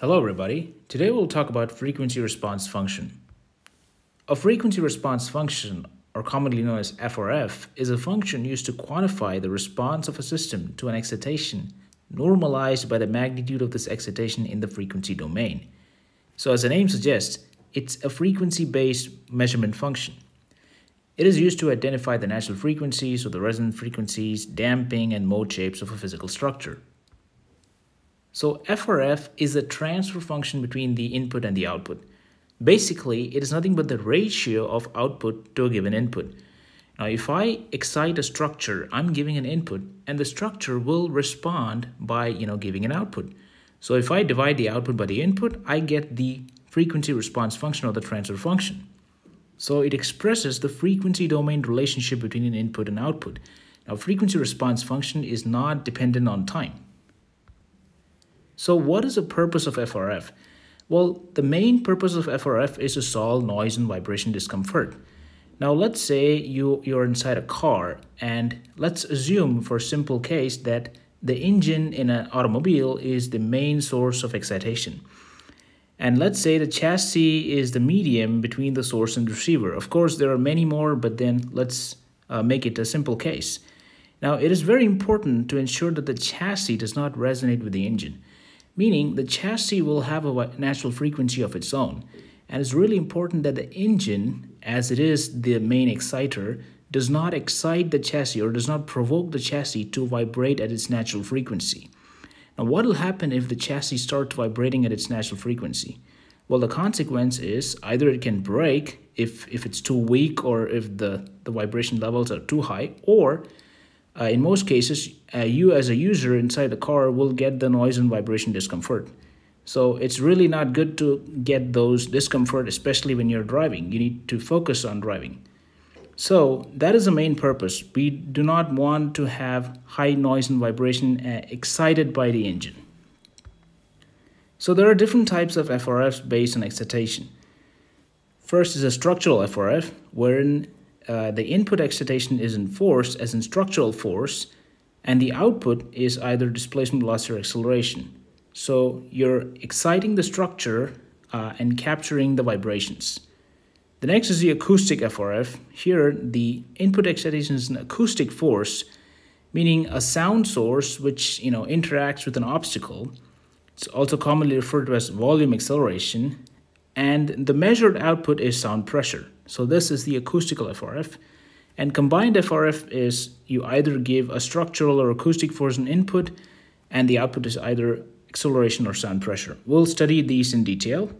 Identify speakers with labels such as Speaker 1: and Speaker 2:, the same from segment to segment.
Speaker 1: Hello everybody. Today we'll talk about frequency response function. A frequency response function, or commonly known as FRF, is a function used to quantify the response of a system to an excitation normalized by the magnitude of this excitation in the frequency domain. So as the name suggests, it's a frequency-based measurement function. It is used to identify the natural frequencies or the resonant frequencies, damping, and mode shapes of a physical structure. So FRF is a transfer function between the input and the output. Basically, it is nothing but the ratio of output to a given input. Now, if I excite a structure, I'm giving an input, and the structure will respond by, you know, giving an output. So if I divide the output by the input, I get the frequency response function or the transfer function. So it expresses the frequency domain relationship between an input and output. Now, frequency response function is not dependent on time. So what is the purpose of FRF? Well, the main purpose of FRF is to solve noise and vibration discomfort. Now let's say you, you're inside a car and let's assume for simple case that the engine in an automobile is the main source of excitation. And let's say the chassis is the medium between the source and receiver. Of course, there are many more, but then let's uh, make it a simple case. Now, it is very important to ensure that the chassis does not resonate with the engine meaning the chassis will have a natural frequency of its own. And it's really important that the engine, as it is the main exciter, does not excite the chassis or does not provoke the chassis to vibrate at its natural frequency. Now, what will happen if the chassis starts vibrating at its natural frequency? Well, the consequence is either it can break if, if it's too weak or if the, the vibration levels are too high, or uh, in most cases, uh, you as a user inside the car will get the noise and vibration discomfort. So it's really not good to get those discomfort, especially when you're driving. You need to focus on driving. So that is the main purpose. We do not want to have high noise and vibration uh, excited by the engine. So there are different types of FRFs based on excitation. First is a structural FRF, wherein uh, the input excitation is enforced as in structural force, and the output is either displacement velocity or acceleration. So you're exciting the structure uh, and capturing the vibrations. The next is the acoustic FRF. Here, the input excitation is an acoustic force, meaning a sound source which you know interacts with an obstacle. It's also commonly referred to as volume acceleration, and the measured output is sound pressure. So this is the acoustical FRF. And combined FRF is you either give a structural or acoustic force an input, and the output is either acceleration or sound pressure. We'll study these in detail.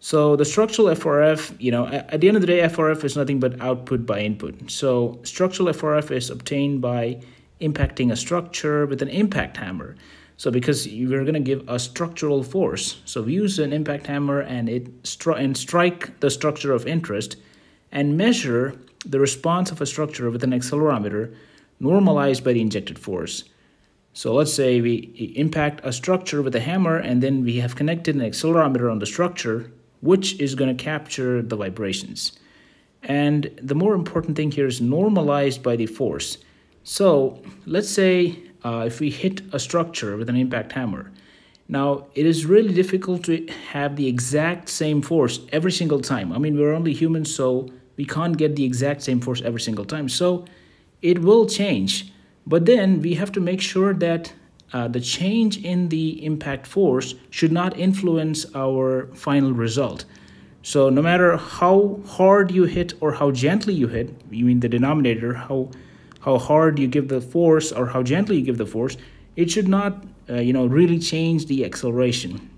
Speaker 1: So the structural FRF, you know, at the end of the day, FRF is nothing but output by input. So structural FRF is obtained by impacting a structure with an impact hammer. So because we're going to give a structural force, so we use an impact hammer and it stri and strike the structure of interest and measure the response of a structure with an accelerometer normalized by the injected force. So let's say we impact a structure with a hammer and then we have connected an accelerometer on the structure which is going to capture the vibrations. And the more important thing here is normalized by the force. So let's say uh, if we hit a structure with an impact hammer. Now, it is really difficult to have the exact same force every single time. I mean, we're only humans, so we can't get the exact same force every single time. So it will change. But then we have to make sure that uh, the change in the impact force should not influence our final result. So no matter how hard you hit or how gently you hit, you mean the denominator, how how hard you give the force or how gently you give the force, it should not, uh, you know, really change the acceleration,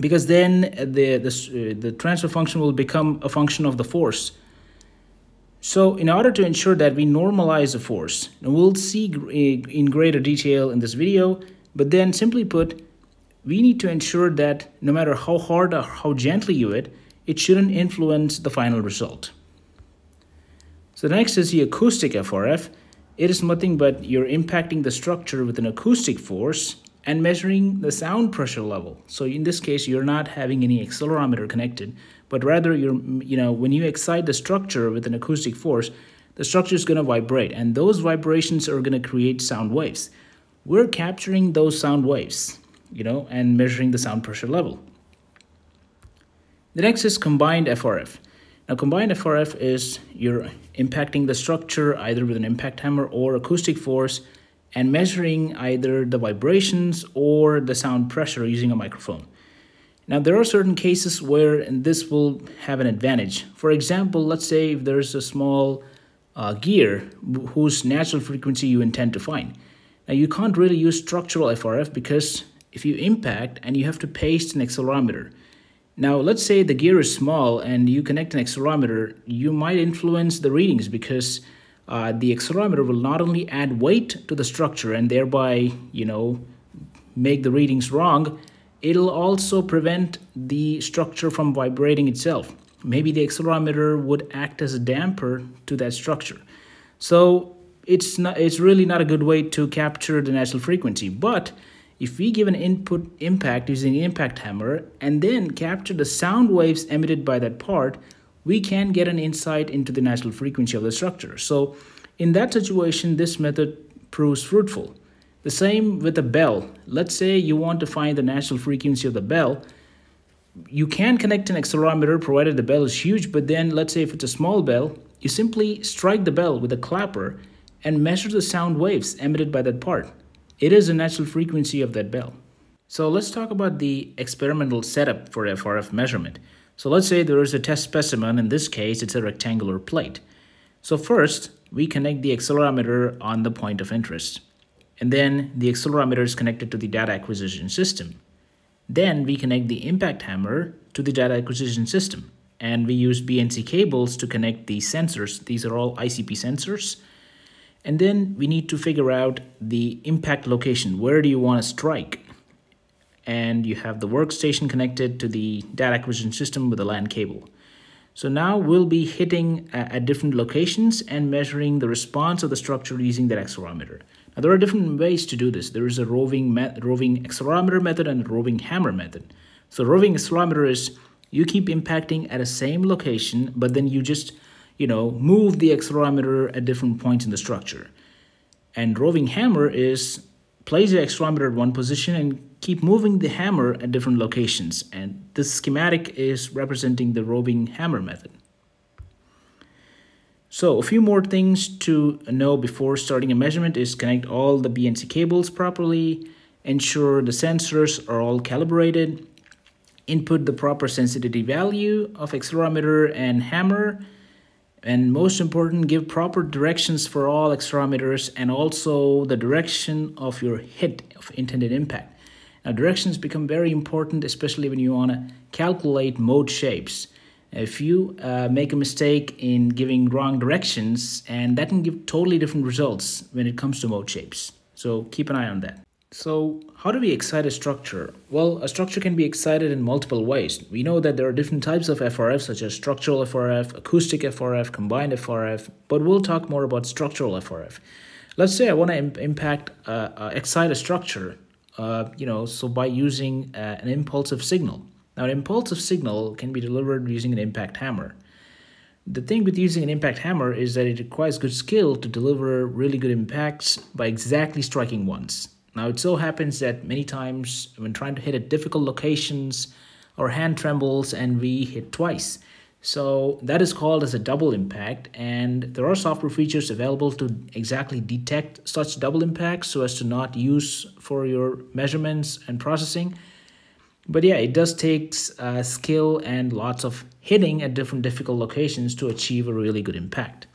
Speaker 1: because then the the uh, the transfer function will become a function of the force. So in order to ensure that we normalize the force, and we'll see in greater detail in this video, but then simply put, we need to ensure that no matter how hard or how gently you hit, it shouldn't influence the final result. So the next is the acoustic FRF. It is nothing but you're impacting the structure with an acoustic force and measuring the sound pressure level. So in this case, you're not having any accelerometer connected, but rather you're, you know, when you excite the structure with an acoustic force, the structure is going to vibrate and those vibrations are going to create sound waves. We're capturing those sound waves. you know, and measuring the sound pressure level. The next is combined FRF. Now, combined FRF is you're impacting the structure either with an impact hammer or acoustic force and measuring either the vibrations or the sound pressure using a microphone. Now, there are certain cases where this will have an advantage. For example, let's say if there's a small uh, gear whose natural frequency you intend to find. Now, you can't really use structural FRF because if you impact and you have to paste an accelerometer, now, let's say the gear is small and you connect an accelerometer, you might influence the readings because uh, the accelerometer will not only add weight to the structure and thereby, you know, make the readings wrong, it'll also prevent the structure from vibrating itself. Maybe the accelerometer would act as a damper to that structure. So it's not it's really not a good way to capture the natural frequency, but if we give an input impact using the impact hammer and then capture the sound waves emitted by that part, we can get an insight into the natural frequency of the structure. So in that situation, this method proves fruitful. The same with a bell. Let's say you want to find the natural frequency of the bell. You can connect an accelerometer provided the bell is huge, but then let's say if it's a small bell, you simply strike the bell with a clapper and measure the sound waves emitted by that part. It is the natural frequency of that bell. So let's talk about the experimental setup for FRF measurement. So let's say there is a test specimen, in this case it's a rectangular plate. So first, we connect the accelerometer on the point of interest. And then the accelerometer is connected to the data acquisition system. Then we connect the impact hammer to the data acquisition system. And we use BNC cables to connect the sensors. These are all ICP sensors and then we need to figure out the impact location. Where do you want to strike? And you have the workstation connected to the data acquisition system with a LAN cable. So now we'll be hitting uh, at different locations and measuring the response of the structure using that accelerometer. Now there are different ways to do this. There is a roving, roving accelerometer method and a roving hammer method. So roving accelerometer is you keep impacting at a same location, but then you just you know, move the accelerometer at different points in the structure. And roving hammer is place the accelerometer at one position and keep moving the hammer at different locations. And this schematic is representing the roving hammer method. So a few more things to know before starting a measurement is connect all the BNC cables properly, ensure the sensors are all calibrated, input the proper sensitivity value of accelerometer and hammer, and most important give proper directions for all accelerometers and also the direction of your hit of intended impact. Now directions become very important especially when you want to calculate mode shapes. If you uh, make a mistake in giving wrong directions and that can give totally different results when it comes to mode shapes. So keep an eye on that so, how do we excite a structure? Well, a structure can be excited in multiple ways. We know that there are different types of FRF, such as structural FRF, acoustic FRF, combined FRF, but we'll talk more about structural FRF. Let's say I want to Im impact, uh, uh, excite a structure, uh, you know, so by using uh, an impulsive signal. Now, an impulsive signal can be delivered using an impact hammer. The thing with using an impact hammer is that it requires good skill to deliver really good impacts by exactly striking once. Now, it so happens that many times when trying to hit at difficult locations, our hand trembles and we hit twice. So that is called as a double impact and there are software features available to exactly detect such double impacts so as to not use for your measurements and processing. But yeah, it does take uh, skill and lots of hitting at different difficult locations to achieve a really good impact.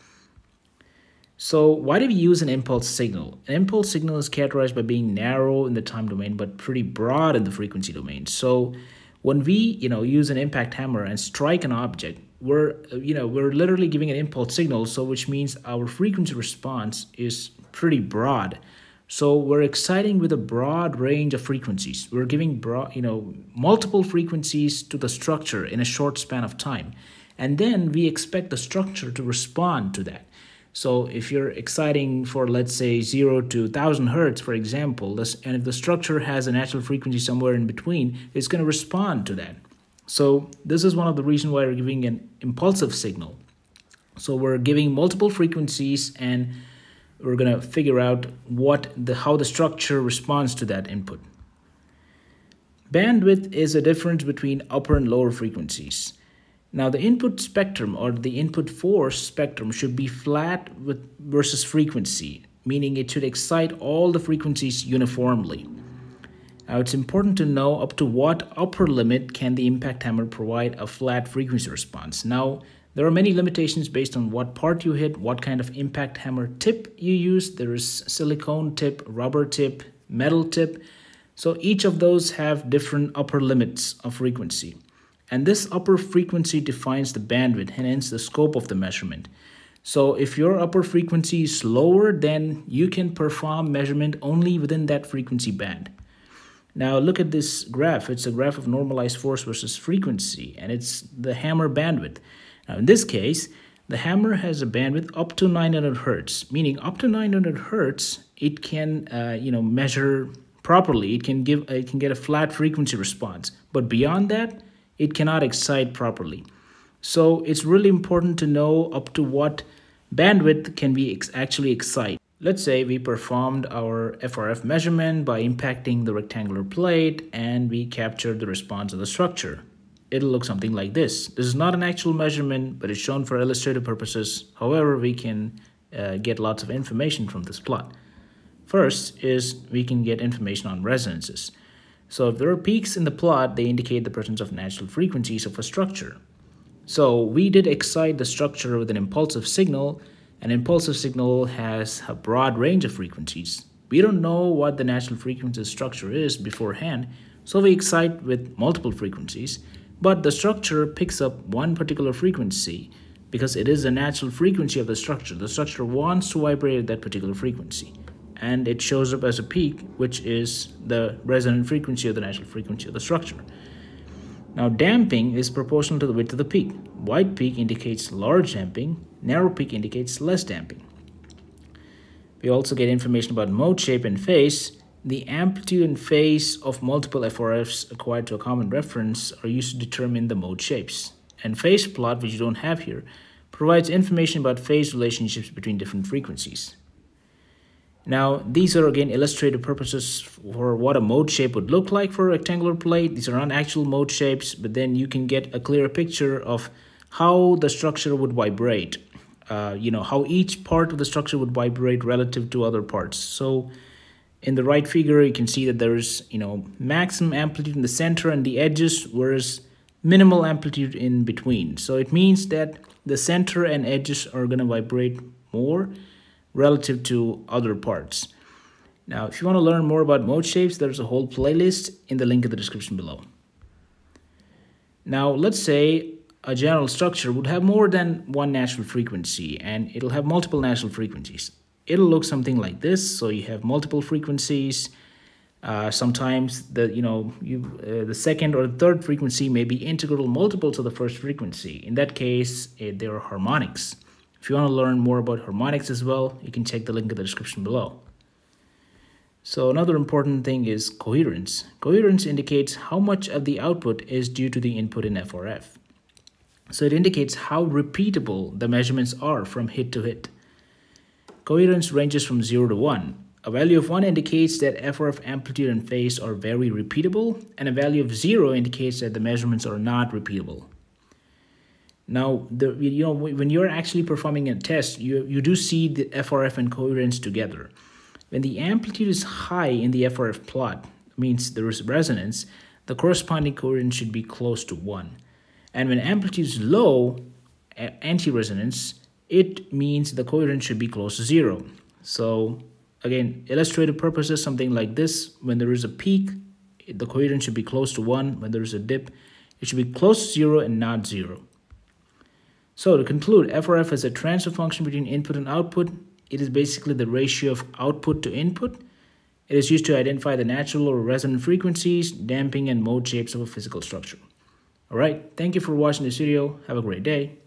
Speaker 1: So why do we use an impulse signal? An impulse signal is characterized by being narrow in the time domain but pretty broad in the frequency domain. So when we, you know, use an impact hammer and strike an object, we're, you know, we're literally giving an impulse signal, so which means our frequency response is pretty broad. So we're exciting with a broad range of frequencies. We're giving broad, you know, multiple frequencies to the structure in a short span of time. And then we expect the structure to respond to that. So if you're exciting for, let's say, 0 to 1000 hertz, for example, this, and if the structure has a natural frequency somewhere in between, it's going to respond to that. So this is one of the reasons why we're giving an impulsive signal. So we're giving multiple frequencies and we're going to figure out what the how the structure responds to that input. Bandwidth is a difference between upper and lower frequencies. Now the input spectrum or the input force spectrum should be flat with versus frequency, meaning it should excite all the frequencies uniformly. Now it's important to know up to what upper limit can the impact hammer provide a flat frequency response. Now there are many limitations based on what part you hit, what kind of impact hammer tip you use. There is silicone tip, rubber tip, metal tip. So each of those have different upper limits of frequency. And this upper frequency defines the bandwidth and hence the scope of the measurement. So if your upper frequency is lower, then you can perform measurement only within that frequency band. Now look at this graph. It's a graph of normalized force versus frequency, and it's the hammer bandwidth. Now in this case, the hammer has a bandwidth up to 900 hertz, meaning up to 900 hertz, it can uh, you know measure properly. It can give it can get a flat frequency response. But beyond that, it cannot excite properly. So it's really important to know up to what bandwidth can we ex actually excite. Let's say we performed our FRF measurement by impacting the rectangular plate and we captured the response of the structure. It'll look something like this. This is not an actual measurement, but it's shown for illustrative purposes. However, we can uh, get lots of information from this plot. First is we can get information on resonances. So if there are peaks in the plot, they indicate the presence of natural frequencies of a structure. So we did excite the structure with an impulsive signal. An impulsive signal has a broad range of frequencies. We don't know what the natural frequency structure is beforehand, so we excite with multiple frequencies, but the structure picks up one particular frequency because it is the natural frequency of the structure. The structure wants to vibrate at that particular frequency and it shows up as a peak, which is the resonant frequency or the natural frequency of the structure. Now, damping is proportional to the width of the peak. Wide peak indicates large damping, narrow peak indicates less damping. We also get information about mode shape and phase. The amplitude and phase of multiple FRFs acquired to a common reference are used to determine the mode shapes. And phase plot, which you don't have here, provides information about phase relationships between different frequencies. Now, these are again illustrative purposes for what a mode shape would look like for a rectangular plate. These are not actual mode shapes, but then you can get a clearer picture of how the structure would vibrate. Uh, you know, how each part of the structure would vibrate relative to other parts. So in the right figure, you can see that there is, you know, maximum amplitude in the center and the edges, whereas minimal amplitude in between. So it means that the center and edges are going to vibrate more relative to other parts. Now, if you want to learn more about mode shapes, there's a whole playlist in the link in the description below. Now, let's say a general structure would have more than one natural frequency and it'll have multiple natural frequencies. It'll look something like this. So you have multiple frequencies. Uh, sometimes the you know you uh, the second or the third frequency may be integral multiples of the first frequency. In that case, it, they are harmonics. If you want to learn more about harmonics as well, you can check the link in the description below. So another important thing is coherence. Coherence indicates how much of the output is due to the input in FRF. So it indicates how repeatable the measurements are from hit to hit. Coherence ranges from 0 to 1. A value of 1 indicates that FRF amplitude and phase are very repeatable, and a value of 0 indicates that the measurements are not repeatable. Now, the you know when you're actually performing a test, you you do see the FRF and coherence together. When the amplitude is high in the FRF plot, means there is resonance, the corresponding coherence should be close to one. And when amplitude is low, anti-resonance, it means the coherence should be close to zero. So again, illustrative purposes, something like this, when there is a peak, the coherence should be close to one. When there is a dip, it should be close to zero and not zero. So to conclude, FRF is a transfer function between input and output. It is basically the ratio of output to input. It is used to identify the natural or resonant frequencies, damping, and mode shapes of a physical structure. Alright, thank you for watching this video. Have a great day.